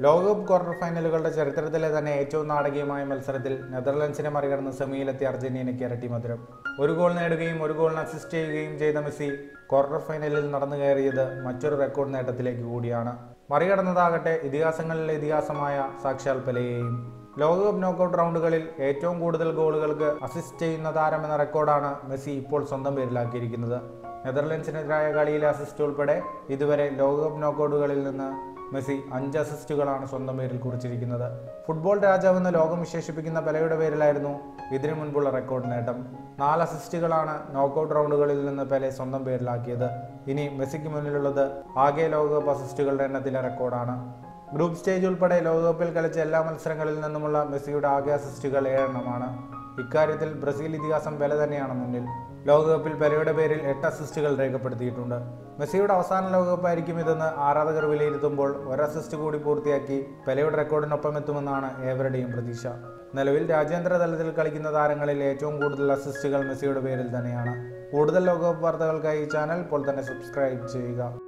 ലോകകപ്പ് ക്വാർട്ടർ ഫൈനലുകളുടെ ചരിത്രത്തിലെ തന്നെ ഏറ്റവും നാടകീയമായ മത്സരത്തിൽ നെതർലൻഡ്സിനെ മറികടന്ന് സെമിയിലെത്തിയ അർജന്റീനയ്ക്ക് ഇരട്ടി മധുരം. ഒരു ഗോൾ നേടുകയും ഒരു ഗോളിന് അസിസ്റ്റ് ചെയ്യുകയും ചെയ്ത മെസ്സി ക്വാർട്ടർ ഫൈനലിൽ നടന്നു കയറിയത് മറ്റൊരു റെക്കോർഡ് നേട്ടത്തിലേക്ക് കൂടിയാണ്. മറികടന്നതാകട്ടെ ഇതിഹാസങ്ങളിലെ ഇതിഹാസമായ സാക്ഷാൽ പെലയെയും. ലോകകപ്പ് നോക്കൌട്ട് റൗണ്ടുകളിൽ ഏറ്റവും കൂടുതൽ ഗോളുകൾക്ക് അസിസ്റ്റ് ചെയ്യുന്ന താരമെന്ന റെക്കോർഡാണ് മെസ്സി ഇപ്പോൾ സ്വന്തം പേരിലാക്കിയിരിക്കുന്നത്. നെതർലൻഡ്സിനെതിരായ കളിയിലെ അസിസ്റ്റ് ഉൾപ്പെടെ ഇതുവരെ ലോകകപ്പ് നോക്കൌട്ടുകളിൽ നിന്ന് മെസ്സി അഞ്ച് അസിസ്റ്റുകളാണ് സ്വന്തം പേരിൽ കുറിച്ചിരിക്കുന്നത്. ഫുട്ബോൾ രാജാവെന്ന് ലോകം വിശേഷിപ്പിക്കുന്ന പെലയുടെ പേരിലായിരുന്നു ഇതിനു മുൻപുള്ള റെക്കോർഡ് നേട്ടം. നാല് അസിസ്റ്റുകളാണ് നോക്കൌട്ട് റൗണ്ടുകളിൽ നിന്ന് പെലെ സ്വന്തം പേരിലാക്കിയത്. ഇനി മെസ്സിക്ക് മുന്നിലുള്ളത് ആകെ ലോകകപ്പ് അസിസ്റ്റുകളുടെ എണ്ണത്തിലെ റെക്കോർഡാണ്. ഗ്രൂപ്പ് സ്റ്റേജ് ഉൾപ്പെടെ ലോകകപ്പിൽ കളിച്ച എല്ലാ മത്സരങ്ങളിൽ നിന്നുമുള്ള മെസ്സിയുടെ ആകെ അസിസ്റ്റുകൾ ഏഴെണ്ണമാണ്. ഇക്കാര്യത്തിൽ ബ്രസീൽ ഇതിഹാസം വില തന്നെയാണ് മുന്നിൽ. ലോകകപ്പിൽ പെലയുടെ പേരിൽ എട്ട് അസിസ്റ്റുകൾ രേഖപ്പെടുത്തിയിട്ടുണ്ട്. മെസ്സിയുടെ അവസാന ലോകകപ്പായിരിക്കും ഇതെന്ന് ആരാധകർ വിലയിരുത്തുമ്പോൾ ഒരു അസിസ്റ്റ് കൂടി പൂർത്തിയാക്കി പെലയുടെ റെക്കോർഡിനൊപ്പം എത്തുമെന്നാണ് ഏവരുടെയും പ്രതീക്ഷ. നിലവിൽ രാജ്യാന്തര തലത്തിൽ കളിക്കുന്ന താരങ്ങളിൽ ഏറ്റവും കൂടുതൽ അസിസ്റ്റുകൾ മെസ്സിയുടെ പേരിൽ തന്നെയാണ്. കൂടുതൽ ലോകകപ്പ് വാർത്തകൾക്കായി ചാനൽ ഇപ്പോൾ തന്നെ സബ്സ്ക്രൈബ് ചെയ്യുക.